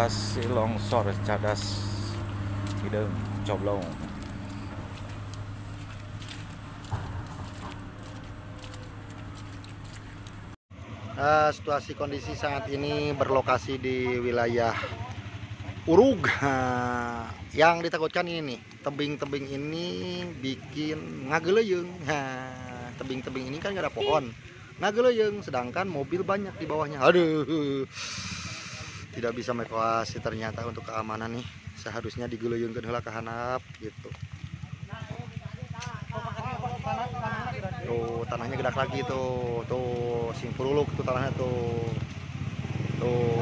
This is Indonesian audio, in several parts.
lokasi longsor cadas Hidung Coblong Nah, situasi kondisi saat ini berlokasi di wilayah Urug. Nah, yang ditakutkan ini tebing-tebing ini bikin ngageleyeng. Nah, tebing-tebing ini kan gak ada pohon. Ngageleyeng, sedangkan mobil banyak di bawahnya. Aduh. Tidak bisa mengevakuasi ternyata untuk keamanan nih. Seharusnya digeleyengkeun heula ke handap gitu. Tuh, tanahnya gedak lagi tuh. Tuh, sing puruluk tuh tanahnya tuh. Tuh.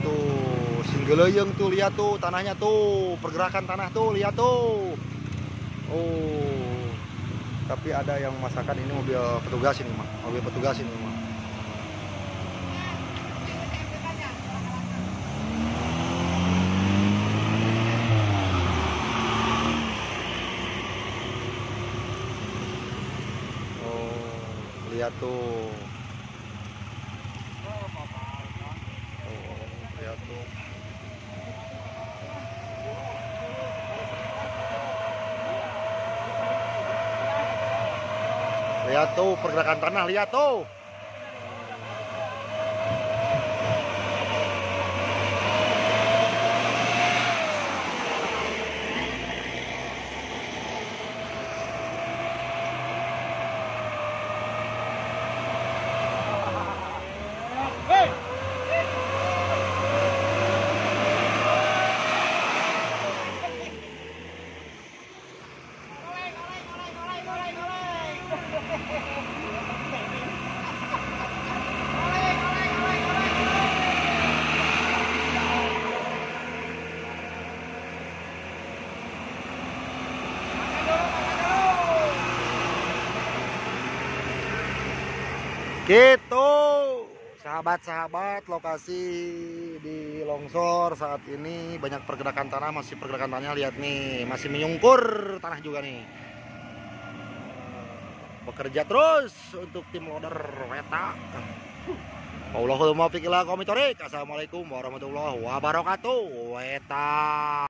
Tuh. Sing geleyeng tuh lihat tuh tanahnya tuh. Pergerakan tanah tuh lihat tuh. Oh. Tapi ada yang masakan ini mobil petugas ini mah. Mobil petugas ini mah. Oh, lihat tuh. Oh, lihat tuh. Lihat tuh pergerakan tanah, lihat tuh. Gitu, sahabat-sahabat, lokasi di longsor saat ini banyak pergerakan tanah, masih pergerakan tanahnya lihat nih, masih menyungkur tanah juga nih. Bekerja terus untuk tim loader Weta. Allahumma fiqillah komitorik. Assalamualaikum warahmatullahi wabarakatuh. Weta.